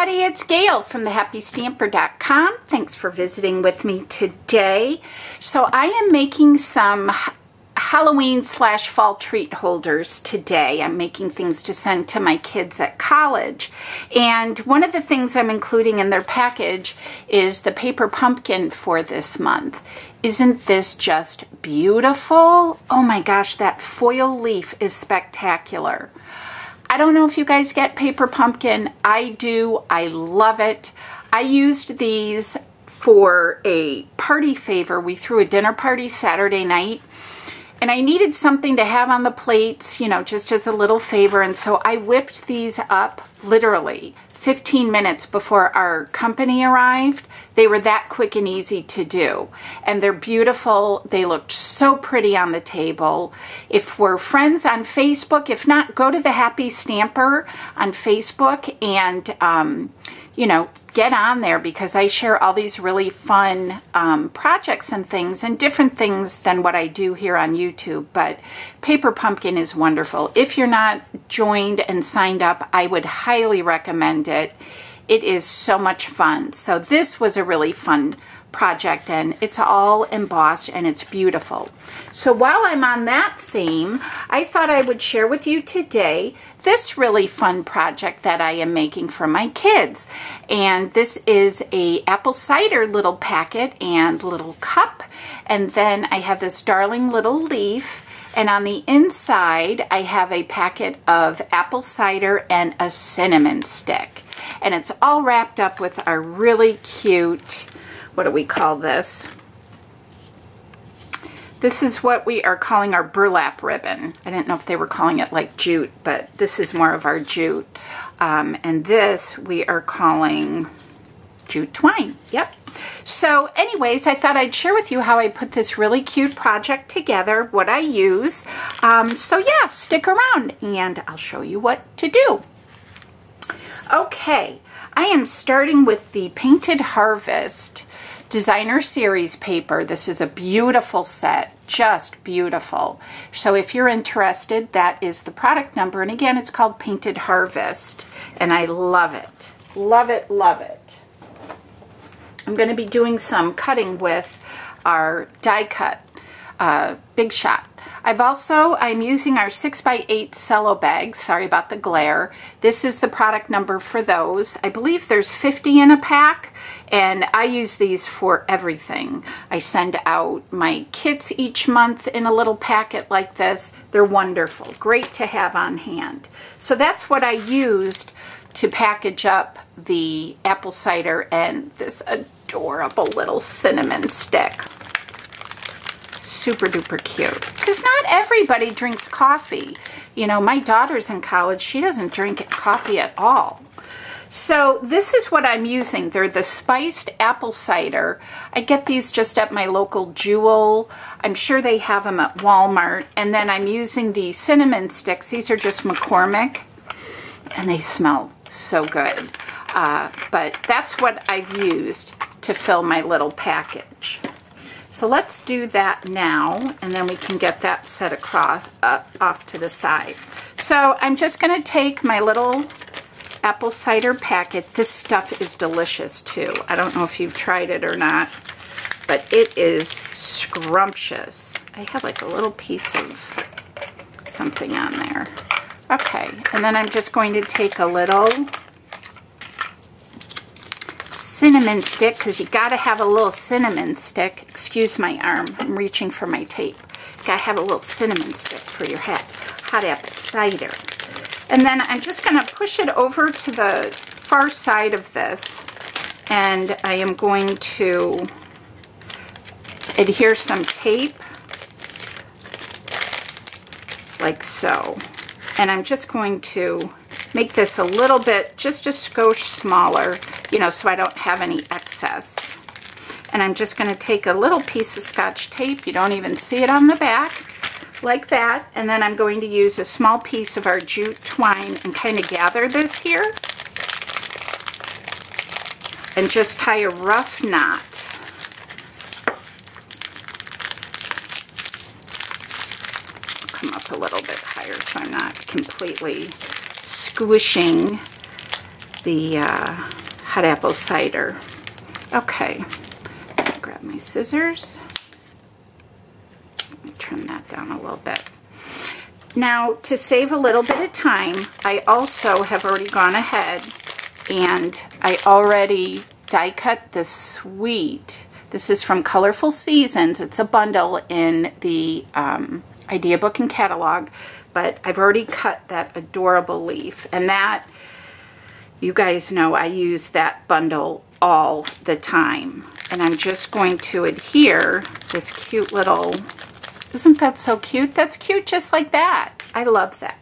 everybody, it's Gale from thehappystamper.com. Thanks for visiting with me today. So I am making some Halloween slash fall treat holders today. I'm making things to send to my kids at college. And one of the things I'm including in their package is the paper pumpkin for this month. Isn't this just beautiful? Oh my gosh, that foil leaf is spectacular. I don't know if you guys get paper pumpkin. I do. I love it. I used these for a party favor. We threw a dinner party Saturday night and I needed something to have on the plates, you know, just as a little favor. And so I whipped these up literally 15 minutes before our company arrived. They were that quick and easy to do. And they're beautiful. They looked so pretty on the table. If we're friends on Facebook, if not, go to the Happy Stamper on Facebook and um, you know, get on there because I share all these really fun um, projects and things and different things than what I do here on YouTube. But Paper Pumpkin is wonderful. If you're not joined and signed up, I would highly recommend it. It is so much fun. So this was a really fun project and it's all embossed and it's beautiful. So while I'm on that theme, I thought I would share with you today this really fun project that I am making for my kids. And this is a apple cider little packet and little cup. And then I have this darling little leaf and on the inside, I have a packet of apple cider and a cinnamon stick. And it's all wrapped up with a really cute what do we call this? This is what we are calling our burlap ribbon. I didn't know if they were calling it like jute, but this is more of our jute. Um, and this we are calling jute twine. Yep. So anyways, I thought I'd share with you how I put this really cute project together, what I use. Um, so yeah, stick around and I'll show you what to do. Okay, I am starting with the Painted Harvest designer series paper. This is a beautiful set, just beautiful. So if you're interested, that is the product number. And again, it's called Painted Harvest. And I love it. Love it, love it. I'm going to be doing some cutting with our die cut uh, Big Shot. I've also, I'm using our 6x8 cello bags. Sorry about the glare. This is the product number for those. I believe there's 50 in a pack, and I use these for everything. I send out my kits each month in a little packet like this. They're wonderful. Great to have on hand. So that's what I used to package up the apple cider and this adorable little cinnamon stick super duper cute. Because not everybody drinks coffee. You know, my daughter's in college. She doesn't drink coffee at all. So this is what I'm using. They're the spiced apple cider. I get these just at my local Jewel. I'm sure they have them at Walmart. And then I'm using the cinnamon sticks. These are just McCormick. And they smell so good. Uh, but that's what I've used to fill my little package. So let's do that now, and then we can get that set across uh, off to the side. So I'm just going to take my little apple cider packet. This stuff is delicious too. I don't know if you've tried it or not, but it is scrumptious. I have like a little piece of something on there. Okay, and then I'm just going to take a little cinnamon stick because you got to have a little cinnamon stick. Excuse my arm. I'm reaching for my tape. Got to have a little cinnamon stick for your head. Hot apple cider. And then I'm just going to push it over to the far side of this. And I am going to adhere some tape like so. And I'm just going to make this a little bit, just a skosh smaller, you know, so I don't have any excess. And I'm just going to take a little piece of scotch tape, you don't even see it on the back, like that. And then I'm going to use a small piece of our jute twine and kind of gather this here. And just tie a rough knot. come up a little bit higher so I'm not completely squishing the uh, hot apple cider. Okay, grab my scissors. Let me trim that down a little bit. Now, to save a little bit of time, I also have already gone ahead and I already die cut the sweet. This is from Colorful Seasons. It's a bundle in the um, idea book and catalog, but I've already cut that adorable leaf. And that, you guys know I use that bundle all the time. And I'm just going to adhere this cute little, isn't that so cute? That's cute just like that. I love that.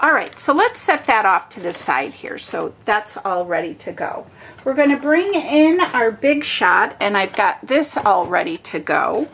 All right, so let's set that off to the side here. So that's all ready to go. We're going to bring in our Big Shot, and I've got this all ready to go.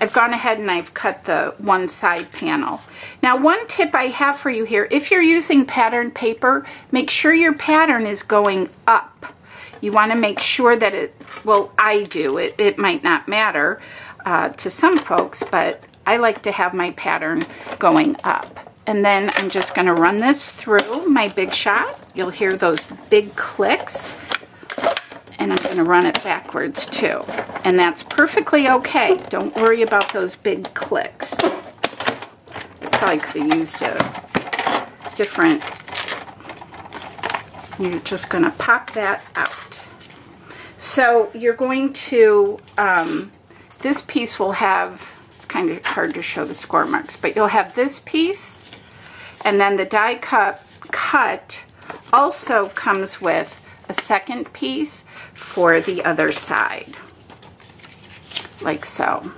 I've gone ahead and I've cut the one side panel. Now one tip I have for you here, if you're using pattern paper, make sure your pattern is going up. You want to make sure that it, well I do, it, it might not matter uh, to some folks, but I like to have my pattern going up. And then I'm just going to run this through my Big Shot. You'll hear those big clicks I'm going to run it backwards too. And that's perfectly okay. Don't worry about those big clicks. I probably could have used a different, you're just going to pop that out. So you're going to, um, this piece will have, it's kind of hard to show the score marks, but you'll have this piece and then the die cut cut also comes with a second piece for the other side, like so.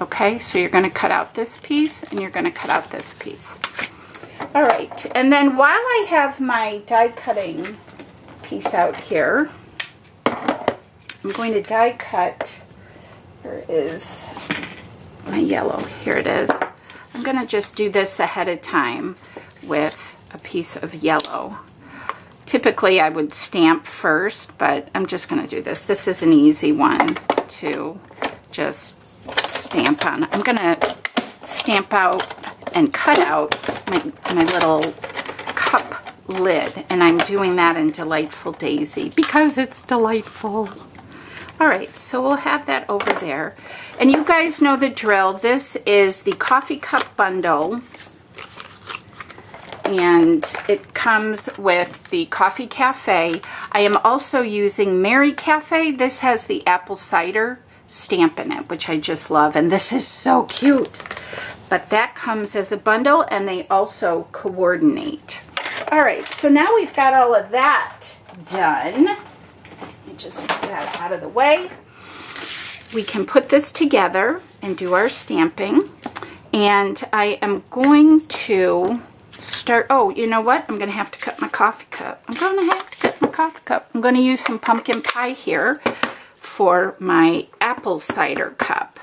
Okay, so you're going to cut out this piece and you're going to cut out this piece. All right, and then while I have my die cutting piece out here, I'm going to die cut, here is my yellow, here it is. I'm going to just do this ahead of time with a piece of yellow. Typically I would stamp first, but I'm just going to do this. This is an easy one to just stamp on. I'm going to stamp out and cut out my, my little cup lid, and I'm doing that in Delightful Daisy because it's delightful. All right, so we'll have that over there. And you guys know the drill. This is the coffee cup bundle. And it comes with the Coffee Cafe. I am also using Merry Cafe. This has the apple cider stamp in it, which I just love. And this is so cute. But that comes as a bundle and they also coordinate. All right, so now we've got all of that done just get that out of the way. We can put this together and do our stamping. And I am going to start, oh, you know what? I'm going to have to cut my coffee cup. I'm going to have to cut my coffee cup. I'm going to use some pumpkin pie here for my apple cider cup.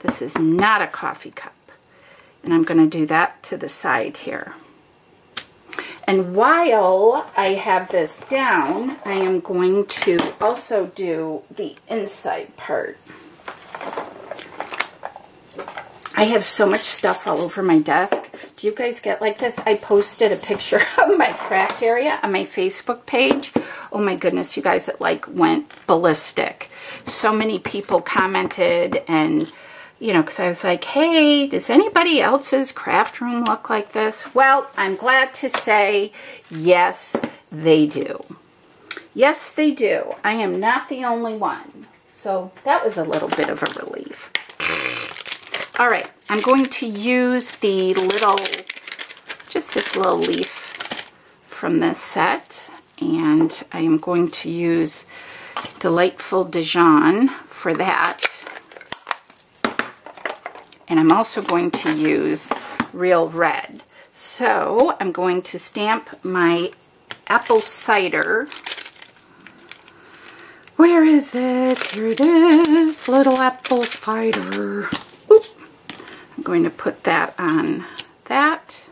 This is not a coffee cup. And I'm going to do that to the side here. And while I have this down, I am going to also do the inside part. I have so much stuff all over my desk. Do you guys get like this? I posted a picture of my craft area on my Facebook page. Oh my goodness, you guys, it like went ballistic. So many people commented and you know, because I was like, hey, does anybody else's craft room look like this? Well, I'm glad to say, yes, they do. Yes, they do. I am not the only one. So that was a little bit of a relief. All right, I'm going to use the little, just this little leaf from this set. And I am going to use Delightful Dijon for that and I'm also going to use Real Red. So I'm going to stamp my apple cider. Where is it? Here it is, little apple cider. Going to put that on that.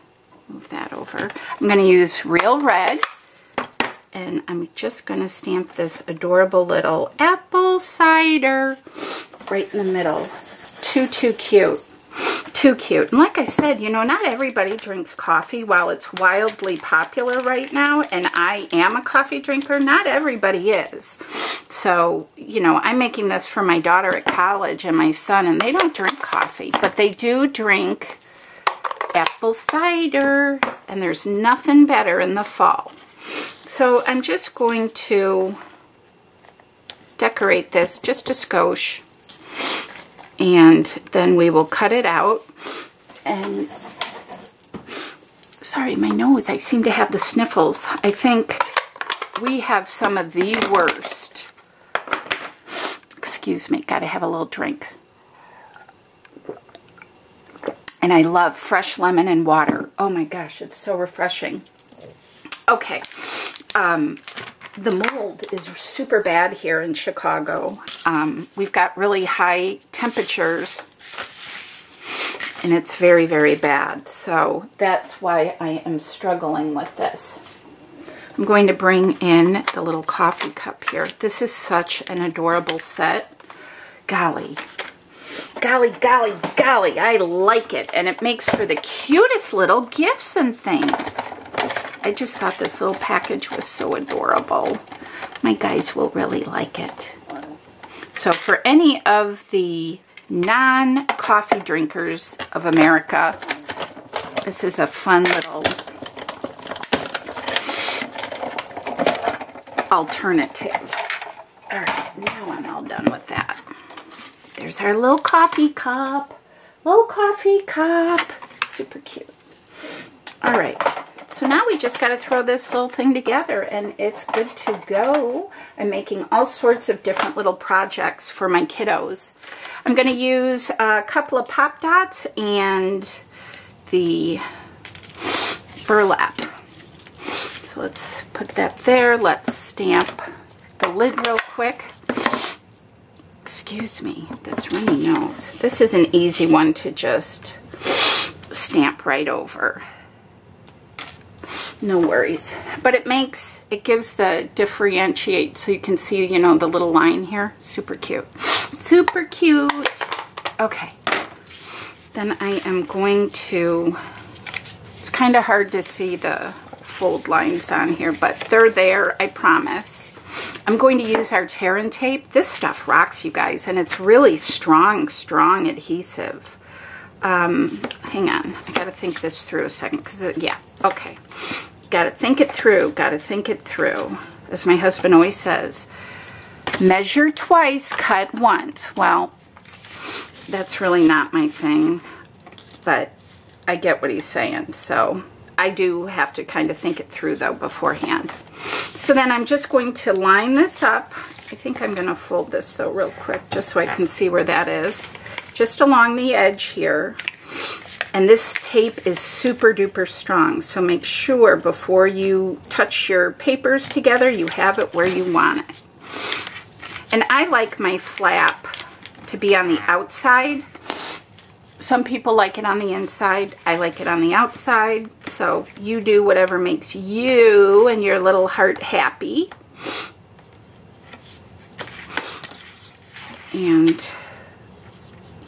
Move that over. I'm going to use Real Red. And I'm just going to stamp this adorable little apple cider right in the middle. Too, too cute too cute. And like I said, you know, not everybody drinks coffee while it's wildly popular right now. And I am a coffee drinker. Not everybody is. So, you know, I'm making this for my daughter at college and my son, and they don't drink coffee. But they do drink apple cider. And there's nothing better in the fall. So I'm just going to decorate this just a skosh and then we will cut it out. And sorry my nose I seem to have the sniffles. I think we have some of the worst. Excuse me gotta have a little drink. And I love fresh lemon and water. Oh my gosh it's so refreshing. Okay um, the mold is super bad here in Chicago. Um, we've got really high temperatures and it's very, very bad. So that's why I am struggling with this. I'm going to bring in the little coffee cup here. This is such an adorable set. Golly. Golly, golly, golly, I like it. And it makes for the cutest little gifts and things. I just thought this little package was so adorable. My guys will really like it. So for any of the non-coffee drinkers of America, this is a fun little alternative. All right, now I'm all done with that. There's our little coffee cup. Little coffee cup. Super cute. All right. So now we just got to throw this little thing together and it's good to go. I'm making all sorts of different little projects for my kiddos. I'm going to use a couple of pop dots and the burlap. So let's put that there. Let's stamp the lid real quick. Excuse me, this runny nose. This is an easy one to just stamp right over no worries. But it makes, it gives the differentiate so you can see, you know, the little line here. Super cute. Super cute. Okay. Then I am going to, it's kind of hard to see the fold lines on here, but they're there, I promise. I'm going to use our tear and tape. This stuff rocks, you guys, and it's really strong, strong adhesive. Um, hang on, I gotta think this through a second, because, yeah, okay. Got to think it through. Got to think it through. As my husband always says, measure twice, cut once. Well, that's really not my thing, but I get what he's saying. So I do have to kind of think it through though beforehand. So then I'm just going to line this up. I think I'm going to fold this though real quick just so I can see where that is. Just along the edge here. And this tape is super duper strong, so make sure before you touch your papers together, you have it where you want it. And I like my flap to be on the outside. Some people like it on the inside. I like it on the outside. So you do whatever makes you and your little heart happy. And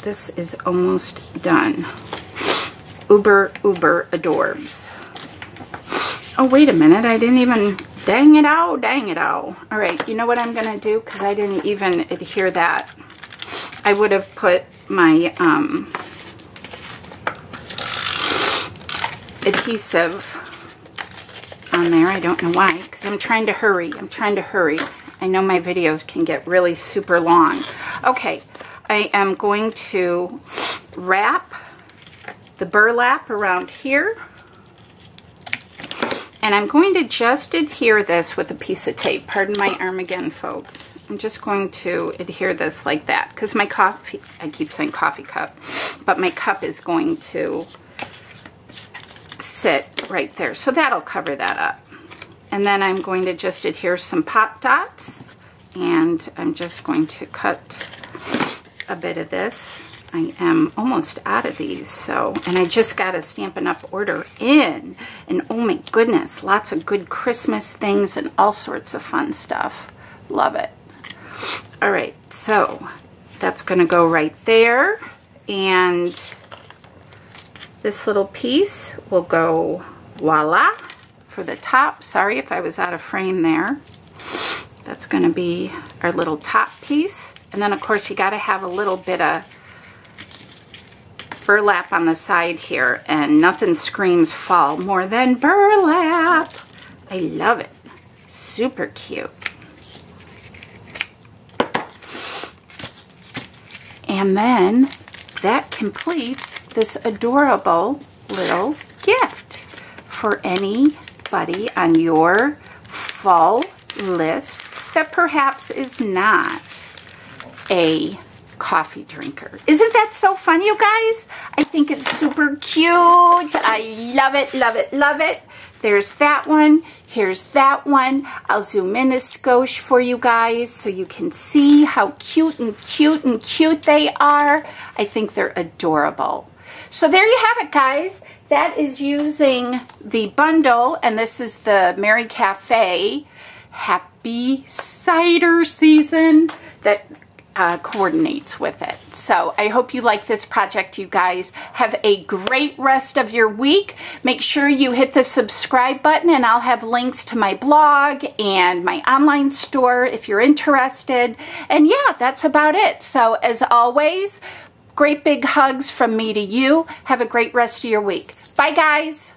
this is almost done uber, uber adorbs. Oh, wait a minute. I didn't even... Dang it out, dang it out. All right, you know what I'm going to do? Because I didn't even adhere that. I would have put my um, adhesive on there. I don't know why, because I'm trying to hurry. I'm trying to hurry. I know my videos can get really super long. Okay, I am going to wrap the burlap around here. And I'm going to just adhere this with a piece of tape. Pardon my arm again, folks. I'm just going to adhere this like that because my coffee, I keep saying coffee cup, but my cup is going to sit right there. So that'll cover that up. And then I'm going to just adhere some pop dots and I'm just going to cut a bit of this I am almost out of these. So, and I just got a Stampin' Up! order in. And oh my goodness, lots of good Christmas things and all sorts of fun stuff. Love it. All right, so that's going to go right there. And this little piece will go voila for the top. Sorry if I was out of frame there. That's going to be our little top piece. And then of course you got to have a little bit of burlap on the side here and nothing screams fall more than burlap. I love it. Super cute. And then that completes this adorable little gift for anybody on your fall list that perhaps is not a coffee drinker. Isn't that so fun, you guys? I think it's super cute. I love it, love it, love it. There's that one. Here's that one. I'll zoom in a skosh for you guys so you can see how cute and cute and cute they are. I think they're adorable. So there you have it, guys. That is using the bundle, and this is the Merry Cafe Happy Cider Season that uh, coordinates with it. So I hope you like this project, you guys. Have a great rest of your week. Make sure you hit the subscribe button and I'll have links to my blog and my online store if you're interested. And yeah, that's about it. So as always, great big hugs from me to you. Have a great rest of your week. Bye, guys.